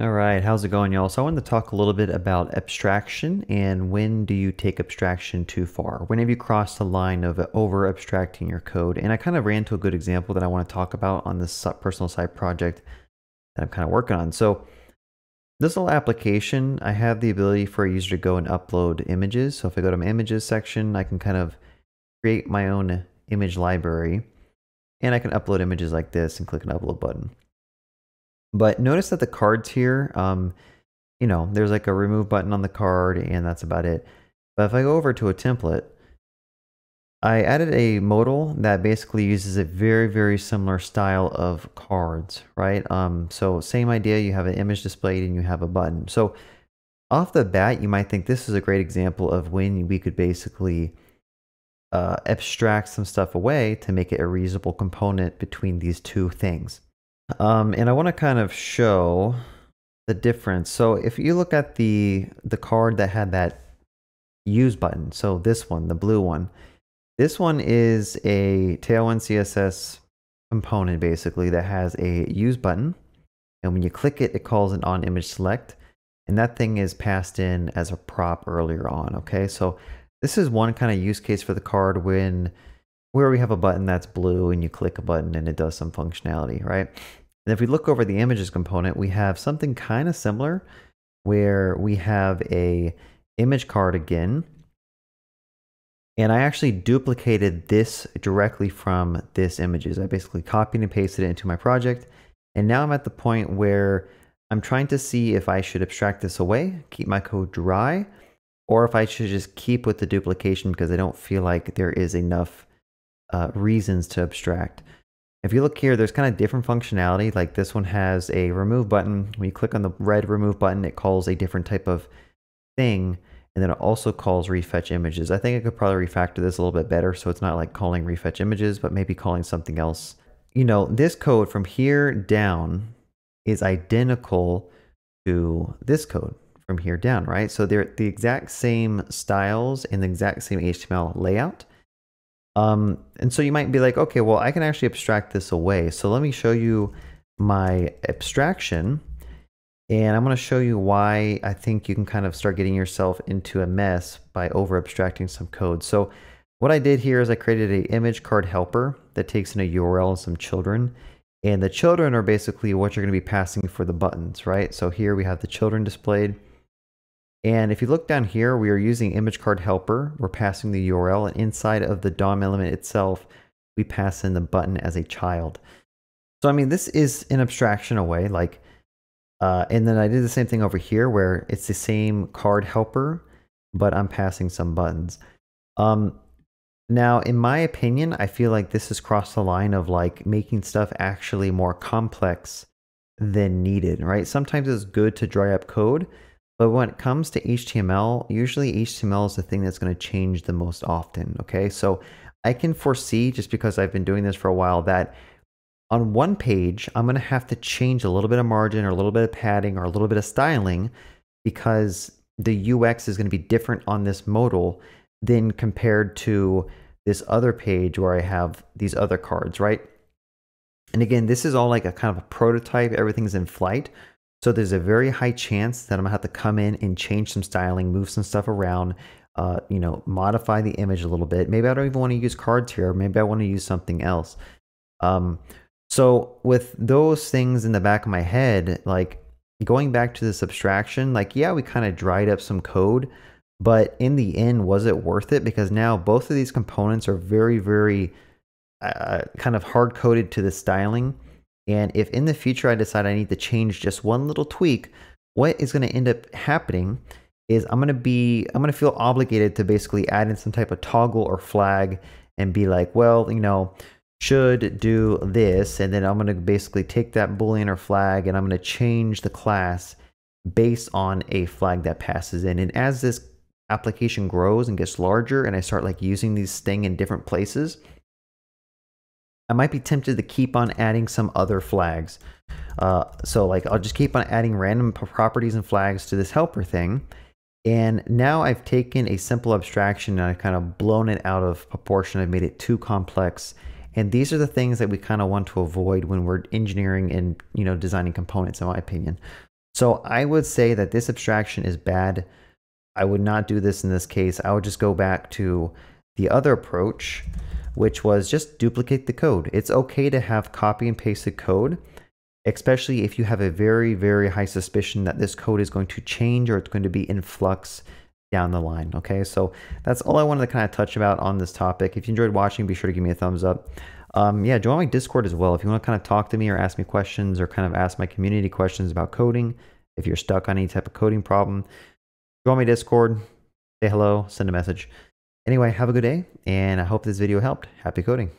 All right, how's it going, y'all? So I wanted to talk a little bit about abstraction and when do you take abstraction too far? When have you crossed the line of over abstracting your code? And I kind of ran to a good example that I want to talk about on this personal side project that I'm kind of working on. So this little application, I have the ability for a user to go and upload images. So if I go to my images section, I can kind of create my own image library and I can upload images like this and click an upload button. But notice that the cards here, um, you know, there's like a remove button on the card and that's about it. But if I go over to a template, I added a modal that basically uses a very, very similar style of cards, right? Um, so same idea, you have an image displayed and you have a button. So off the bat, you might think this is a great example of when we could basically uh, abstract some stuff away to make it a reusable component between these two things. Um, and I want to kind of show the difference. So if you look at the the card that had that use button, so this one, the blue one, this one is a Tailwind CSS component basically that has a use button. And when you click it, it calls an on image select. And that thing is passed in as a prop earlier on. Okay, so this is one kind of use case for the card when where we have a button that's blue and you click a button and it does some functionality, right? And if we look over the images component, we have something kind of similar where we have a image card again. And I actually duplicated this directly from this images. I basically copied and pasted it into my project. And now I'm at the point where I'm trying to see if I should abstract this away, keep my code dry, or if I should just keep with the duplication because I don't feel like there is enough uh, reasons to abstract. If you look here, there's kind of different functionality. Like this one has a remove button. When you click on the red remove button, it calls a different type of thing. And then it also calls refetch images. I think I could probably refactor this a little bit better. So it's not like calling refetch images, but maybe calling something else. You know, this code from here down is identical to this code from here down, right? So they're the exact same styles and the exact same HTML layout. Um, and so you might be like, okay, well, I can actually abstract this away. So let me show you my abstraction. And I'm going to show you why I think you can kind of start getting yourself into a mess by over abstracting some code. So what I did here is I created a image card helper that takes in a URL and some children. And the children are basically what you're going to be passing for the buttons, right? So here we have the children displayed. And if you look down here, we are using image card helper. We're passing the URL and inside of the DOM element itself, we pass in the button as a child. So, I mean, this is an abstraction away, like, uh, and then I did the same thing over here where it's the same card helper, but I'm passing some buttons. Um, now, in my opinion, I feel like this has crossed the line of like making stuff actually more complex than needed, right? Sometimes it's good to dry up code, but when it comes to HTML, usually HTML is the thing that's going to change the most often. Okay, so I can foresee just because I've been doing this for a while that on one page, I'm going to have to change a little bit of margin or a little bit of padding or a little bit of styling because the UX is going to be different on this modal than compared to this other page where I have these other cards, right? And again, this is all like a kind of a prototype. Everything's in flight. So there's a very high chance that I'm gonna have to come in and change some styling, move some stuff around, uh, you know, modify the image a little bit. Maybe I don't even want to use cards here. Maybe I want to use something else. Um, so with those things in the back of my head, like going back to this abstraction, like, yeah, we kind of dried up some code, but in the end, was it worth it? Because now both of these components are very, very uh, kind of hard coded to the styling. And if in the future I decide I need to change just one little tweak, what is going to end up happening is I'm going to be, I'm going to feel obligated to basically add in some type of toggle or flag and be like, well, you know, should do this. And then I'm going to basically take that Boolean or flag and I'm going to change the class based on a flag that passes in. And as this application grows and gets larger and I start like using these thing in different places, I might be tempted to keep on adding some other flags. Uh, so like I'll just keep on adding random properties and flags to this helper thing. And now I've taken a simple abstraction and I've kind of blown it out of proportion. I've made it too complex. And these are the things that we kind of want to avoid when we're engineering and you know designing components, in my opinion. So I would say that this abstraction is bad. I would not do this in this case. I would just go back to the other approach, which was just duplicate the code. It's okay to have copy and pasted code, especially if you have a very, very high suspicion that this code is going to change or it's going to be in flux down the line. Okay, so that's all I wanted to kind of touch about on this topic. If you enjoyed watching, be sure to give me a thumbs up. Um, yeah, join my Discord as well. If you want to kind of talk to me or ask me questions or kind of ask my community questions about coding, if you're stuck on any type of coding problem, join my Discord, say hello, send a message. Anyway, have a good day, and I hope this video helped. Happy coding.